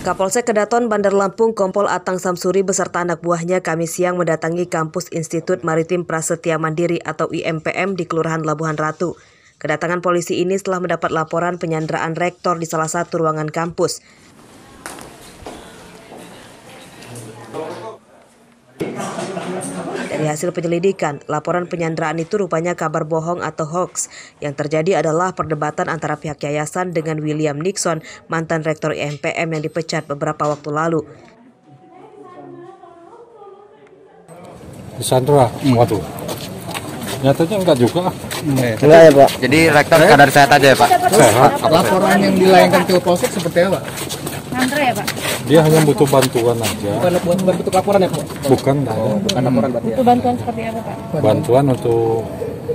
Kapolsek Kedaton Bandar Lampung Kompol Atang Samsuri beserta anak buahnya kami siang mendatangi kampus Institut Maritim Prasetya Mandiri atau IMPM di Kelurahan Labuhan Ratu. Kedatangan polisi ini setelah mendapat laporan penyanderaan rektor di salah satu ruangan kampus. Dari hasil penyelidikan, laporan penyanderaan itu rupanya kabar bohong atau hoax. Yang terjadi adalah perdebatan antara pihak yayasan dengan William Nixon, mantan rektor IMPM yang dipecat beberapa waktu lalu. Disandra, waduh. Nyatanya enggak juga. Enggak ya Pak. Jadi rektor kadar sehat aja ya Pak? Sehat. Laporan yang dilayangkan ke Polsek seperti apa? Ngantre ya Pak? Dia hanya butuh bantuan aja. Bukan, bukan bentuk laporan ya Pak? Bukan ada Bukan laporan berarti ya? Itu bantuan seperti apa Pak? bantuan untuk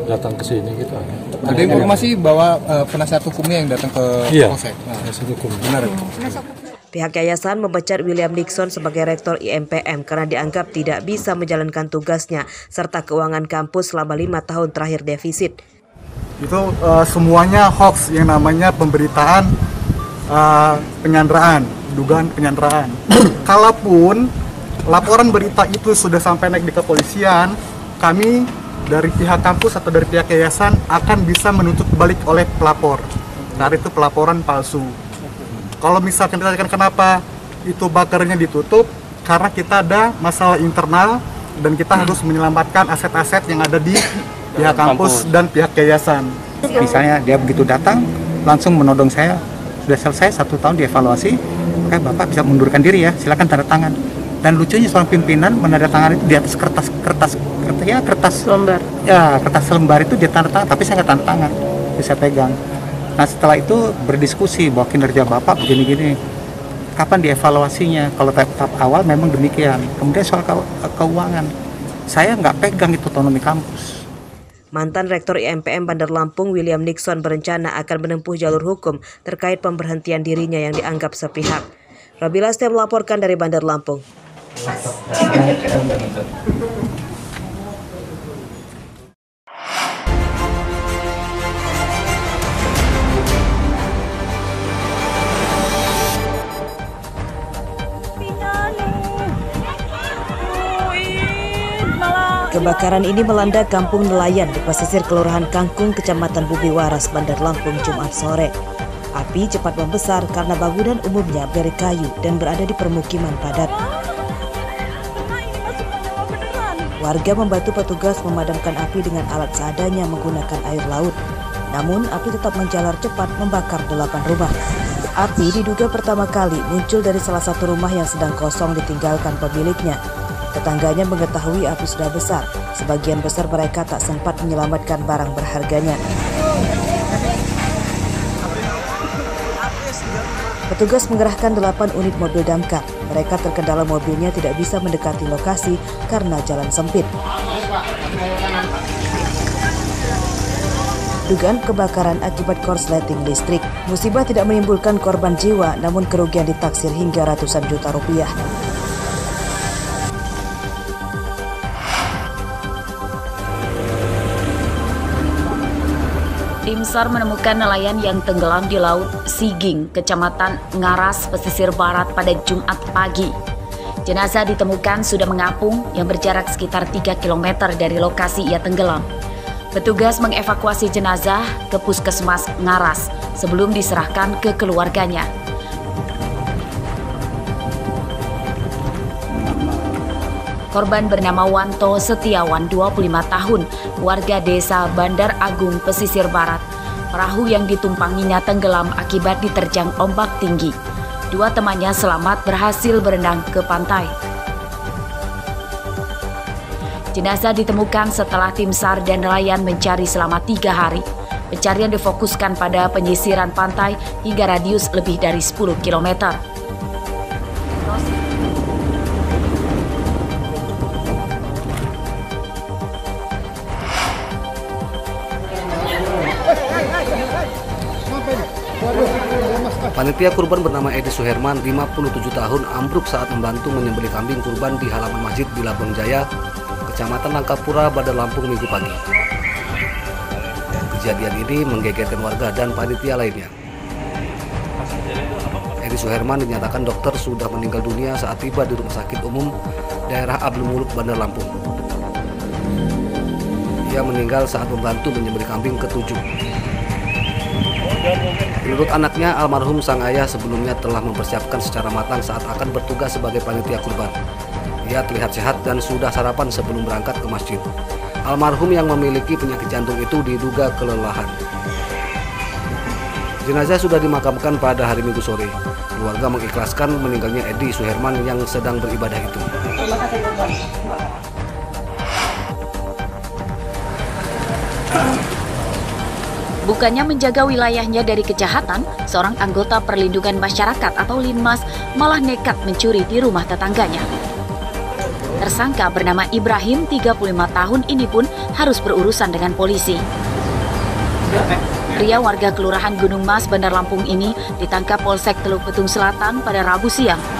datang ke sini gitu aja. Ada informasi bahwa uh, penasihat hukumnya yang datang ke Iya. Polsek. Nah, Hasil hukum. benar. Pihak yayasan memecat William Nixon sebagai rektor IMPM karena dianggap tidak bisa menjalankan tugasnya serta keuangan kampus selama lima tahun terakhir defisit. itu uh, semuanya hoax yang namanya pemberitaan uh, penyanderaan, dugaan penyanderaan. Kalaupun laporan berita itu sudah sampai naik di kepolisian, kami dari pihak kampus atau dari pihak yayasan akan bisa menuntut balik oleh pelapor. Karena itu pelaporan palsu. Kalau misalkan ditanyakan kenapa itu bakarnya ditutup, karena kita ada masalah internal dan kita harus menyelamatkan aset-aset yang ada di pihak kampus dan pihak yayasan. misalnya dia begitu datang langsung menodong saya sudah selesai satu tahun dievaluasi maka bapak bisa mundurkan diri ya. Silakan tanda tangan. Dan lucunya seorang pimpinan menandatangani itu di atas kertas kertas kertas ya kertas Lembar. ya kertas lembar itu dia tanda tangan tapi saya nggak tanda tangan bisa pegang. Nah setelah itu berdiskusi bahwa kinerja bapak begini-gini. Kapan dievaluasinya? Kalau tahap, tahap awal memang demikian. Kemudian soal keu- keuangan. Saya nggak pegang itu otonomi kampus. Mantan Rektor IMPM Bandar Lampung William Nixon berencana akan menempuh jalur hukum terkait pemberhentian dirinya yang dianggap sepihak. Robi Lastia melaporkan dari Bandar Lampung. Kebakaran ini melanda kampung nelayan di pesisir Kelurahan Kangkung, Kecamatan Bubi Waras, Bandar Lampung, Jumat sore. Api cepat membesar karena bangunan umumnya dari kayu dan berada di permukiman padat. Warga membantu petugas memadamkan api dengan alat seadanya menggunakan air laut. Namun api tetap menjalar cepat membakar delapan rumah. Api diduga pertama kali muncul dari salah satu rumah yang sedang kosong ditinggalkan pemiliknya. Tetangganya mengetahui api sudah besar. Sebagian besar mereka tak sempat menyelamatkan barang berharganya. Petugas mengerahkan 8 unit mobil damkar. Mereka terkendala mobilnya tidak bisa mendekati lokasi karena jalan sempit. Dugaan kebakaran akibat korsleting listrik. Musibah tidak menimbulkan korban jiwa, namun kerugian ditaksir hingga ratusan juta rupiah. Tim SAR menemukan nelayan yang tenggelam di Laut Siging, Kecamatan Ngaras, Pesisir Barat pada Jumat pagi. Jenazah ditemukan sudah mengapung yang berjarak sekitar 3 km dari lokasi ia tenggelam. Petugas mengevakuasi jenazah ke Puskesmas Ngaras sebelum diserahkan ke keluarganya. Korban bernama Wanto Setiawan, 25 tahun, warga desa Bandar Agung, Pesisir Barat. Perahu yang ditumpanginya tenggelam akibat diterjang ombak tinggi. Dua temannya selamat berhasil berenang ke pantai. Jenazah ditemukan setelah tim SAR dan nelayan mencari selama tiga hari. Pencarian difokuskan pada penyisiran pantai hingga radius lebih dari 10 kilometer. Panitia kurban bernama Edi Suherman, 57 tahun, ambruk saat membantu menyembelih kambing kurban di halaman masjid di Labong Jaya, Kecamatan Langkapura, Bandar Lampung, Minggu pagi. Kejadian ini menggegerkan warga dan panitia lainnya. Edi Suherman dinyatakan dokter sudah meninggal dunia saat tiba di Rumah Sakit Umum daerah Abdul Muluk, Bandar Lampung. Ia meninggal saat membantu menyembelih kambing ketujuh. Menurut anaknya, almarhum sang ayah sebelumnya telah mempersiapkan secara matang saat akan bertugas sebagai panitia kurban. Ia terlihat sehat dan sudah sarapan sebelum berangkat ke masjid. Almarhum yang memiliki penyakit jantung itu diduga kelelahan. Jenazah sudah dimakamkan pada hari Minggu sore. Keluarga mengikhlaskan meninggalnya Edi Suherman yang sedang beribadah itu. Bukannya menjaga wilayahnya dari kejahatan, seorang anggota perlindungan masyarakat atau Linmas malah nekat mencuri di rumah tetangganya. Tersangka bernama Ibrahim, 35 tahun ini pun harus berurusan dengan polisi. Pria warga Kelurahan Gunung Mas, Bandar Lampung ini ditangkap Polsek Teluk Betung Selatan pada Rabu siang.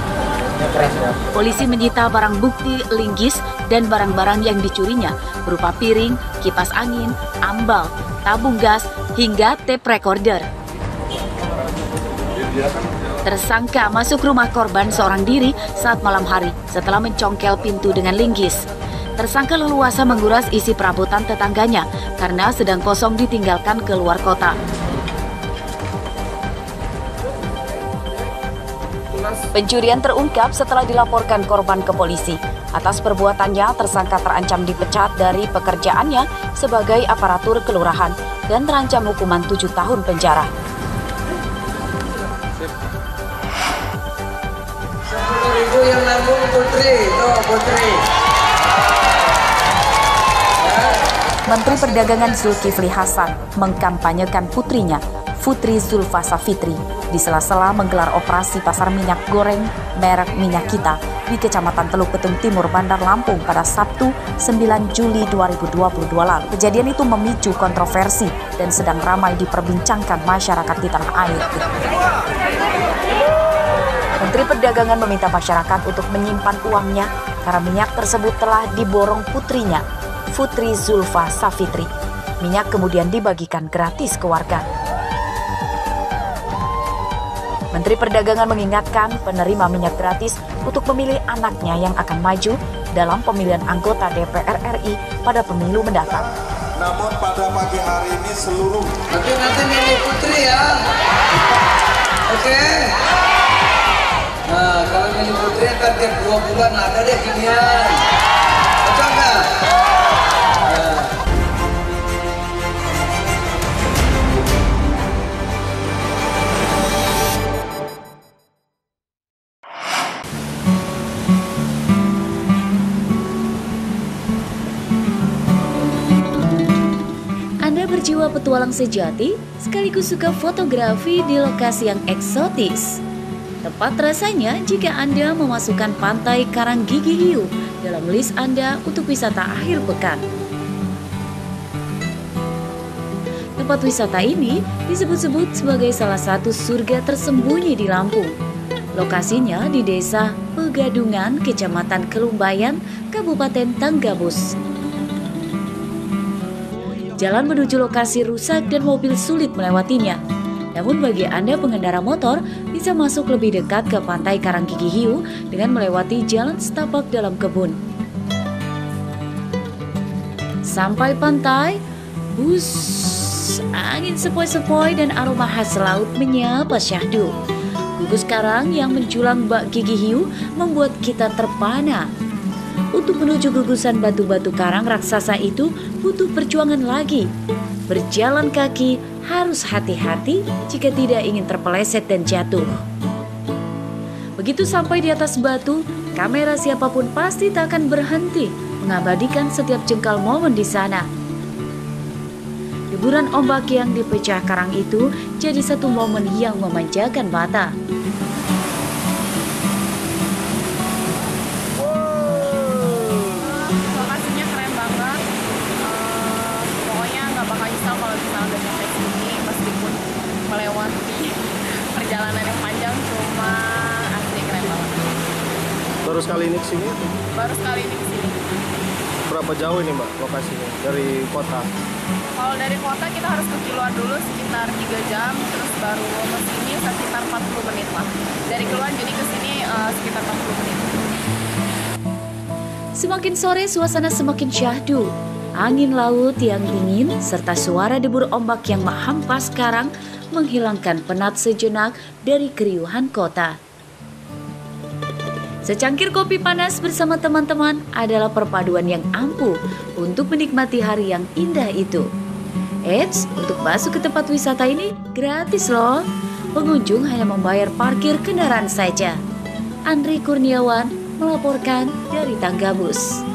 Polisi menyita barang bukti linggis dan barang-barang yang dicurinya berupa piring, kipas angin, ambal, tabung gas, hingga tape recorder. Tersangka masuk rumah korban seorang diri saat malam hari setelah mencongkel pintu dengan linggis. Tersangka leluasa menguras isi perabotan tetangganya karena sedang kosong ditinggalkan ke luar kota. Pencurian terungkap setelah dilaporkan korban ke polisi. Atas perbuatannya, tersangka terancam dipecat dari pekerjaannya sebagai aparatur kelurahan dan terancam hukuman tujuh tahun penjara. Itu yang nanggung putri, tuh putri. Menteri Perdagangan Zulkifli Hasan mengkampanyekan putrinya, Putri Zulfa Safitri, di sela-sela menggelar operasi pasar minyak goreng merek minyak kita di Kecamatan Teluk Betung Timur, Bandar Lampung pada Sabtu 9 Juli 2022 lalu. Kejadian itu memicu kontroversi dan sedang ramai diperbincangkan masyarakat di tanah air. Menteri Perdagangan meminta masyarakat untuk menyimpan uangnya karena minyak tersebut telah diborong putrinya, Putri Zulfa Safitri. Minyak kemudian dibagikan gratis ke warga. Menteri Perdagangan mengingatkan penerima minyak gratis untuk memilih anaknya yang akan maju dalam pemilihan anggota DPR RI pada pemilu mendatang. Namun pada pagi hari ini seluruh Nanti nanti milih putri ya. Oke. Nah, kalau milih putri ntar tiap dua bulan ada deh ginian. Berjiwa petualang sejati, sekaligus suka fotografi di lokasi yang eksotis. Tepat rasanya jika Anda memasukkan pantai Karang Gigi Hiu dalam list Anda untuk wisata akhir pekan. Tempat wisata ini disebut-sebut sebagai salah satu surga tersembunyi di Lampung. Lokasinya di Desa Pegadungan, Kecamatan Kelumbayan, Kabupaten Tanggabus. Jalan menuju lokasi rusak dan mobil sulit melewatinya. Namun bagi Anda pengendara motor bisa masuk lebih dekat ke pantai Karanggigi Hiu dengan melewati jalan setapak dalam kebun. Sampai pantai, bus, angin sepoi-sepoi dan aroma khas laut menyapa syahdu. Gugus karang yang menjulang bak gigi hiu membuat kita terpana untuk menuju gugusan batu-batu karang raksasa itu butuh perjuangan lagi. Berjalan kaki harus hati-hati jika tidak ingin terpeleset dan jatuh. Begitu sampai di atas batu, kamera siapa pun pasti tak akan berhenti mengabadikan setiap jengkal momen di sana. Hiburan ombak yang dipecah karang itu jadi satu momen yang memanjakan mata. Perjalanan yang panjang cuma asli keren banget baru sekali ini ke sini baru sekali ini ke sini seberapa jauh ini mbak lokasinya dari kota? Kalau dari kota kita harus ke Kiluan dulu sekitar 3 jam, terus baru ke sini sekitar 40 menit lah. Dari Kiluan jadi ke sini uh, sekitar 40 menit. Semakin sore suasana semakin syahdu. Angin laut yang dingin serta suara debur ombak yang menghampas karang menghilangkan penat sejenak dari keriuhan kota. Secangkir kopi panas bersama teman-teman adalah perpaduan yang ampuh untuk menikmati hari yang indah itu. Eits, untuk masuk ke tempat wisata ini gratis loh. Pengunjung hanya membayar parkir kendaraan saja. Andri Kurniawan melaporkan dari Tanggabus.